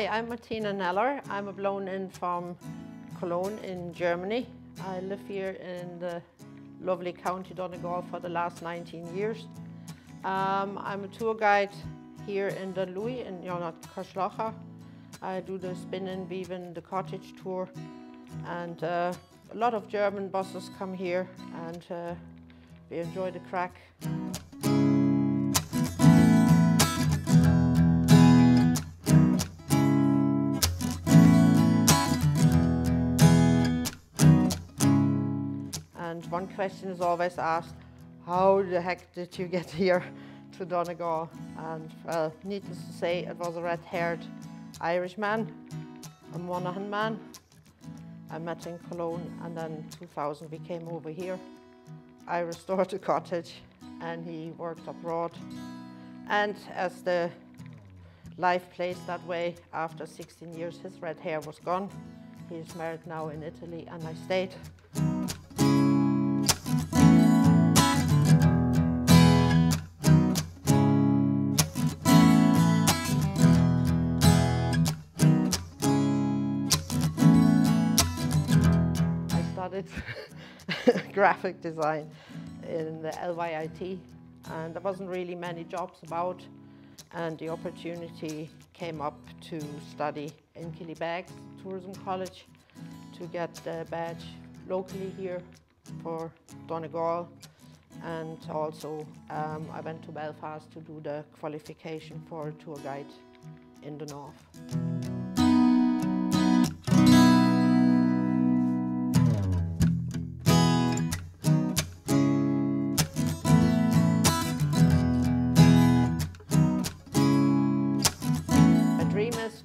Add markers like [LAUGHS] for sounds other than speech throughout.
Hi, I'm Martina Neller. I'm a blown in from Cologne in Germany. I live here in the lovely County Donegal for the last 19 years. Um, I'm a tour guide here in Dunlewey in Jonat Karschlacher. I do the spinning, weaving, the cottage tour and uh, a lot of German buses come here and uh, we enjoy the crack. And one question is always asked, how the heck did you get [LAUGHS] here to Donegal? And well, needless to say, it was a red-haired Irishman, a Monaghan man. I met in Cologne and then 2000 we came over here. I restored the cottage and he worked abroad. And as the life plays that way, after 16 years his red hair was gone. He's married now in Italy and I stayed. I studied [LAUGHS] graphic design in the LYIT and there wasn't really many jobs about. And the opportunity came up to study in Killybegs Tourism College to get the badge locally here for Donegal. And also um, I went to Belfast to do the qualification for a tour guide in the north.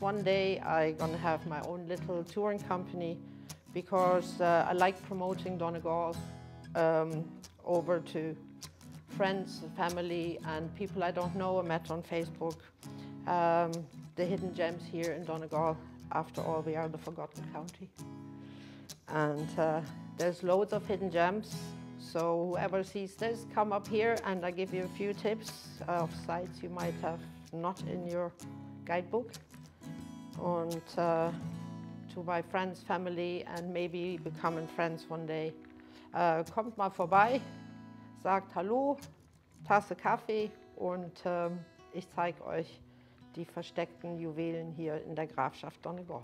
One day I'm gonna have my own little touring company because uh, I like promoting Donegal um, over to friends, family and people I don't know I met on Facebook. Um, the hidden gems here in Donegal. After all, we are the forgotten county. And uh, there's loads of hidden gems. So whoever sees this, come up here and I give you a few tips of sites you might have not in your guidebook. And uh, to my friends, family and maybe becoming friends one day. Äh, kommt mal vorbei, sagt Hallo, Tasse Kaffee und ähm, ich zeige euch die versteckten Juwelen hier in der Grafschaft Donegal.